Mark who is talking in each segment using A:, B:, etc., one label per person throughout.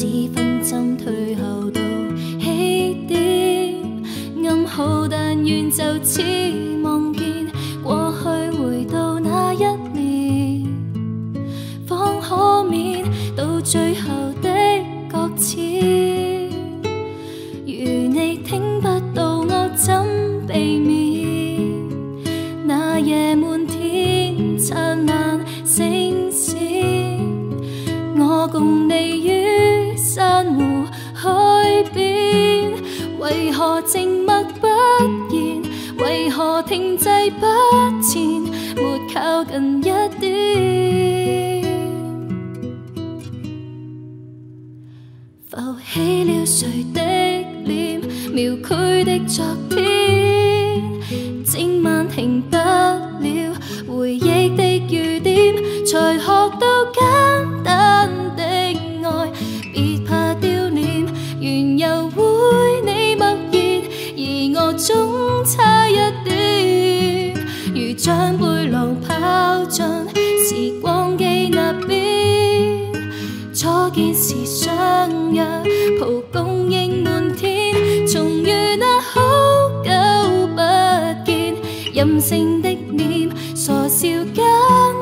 A: 是分针退后到起点，暗号但愿就此为何静默不言？为何停滞不前？没靠近一点。浮起了谁的脸，描绘的昨天，整晚停不了回忆的雨点，才学到简单的爱，别怕丢脸，缘由会，总差一点，如将背囊抛进时光机那边。初见时相约，蒲公英满天，重遇那好久不见，任性的脸，傻笑跟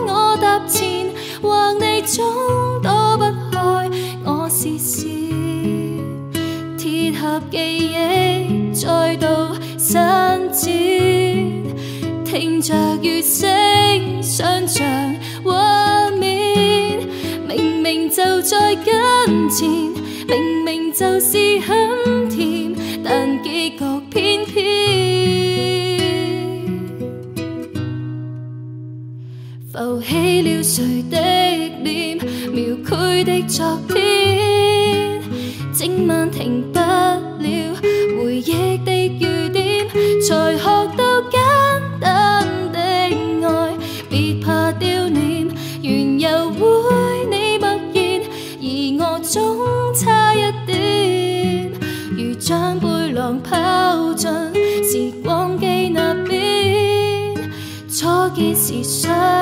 A: 我搭前，或你总躲不开，我视线，铁盒记忆再度着月聲，想像畫面，明明就在跟前，明明就是很甜，但結局偏偏浮起了誰的臉，描繪的昨天，整晚停不了回憶一时想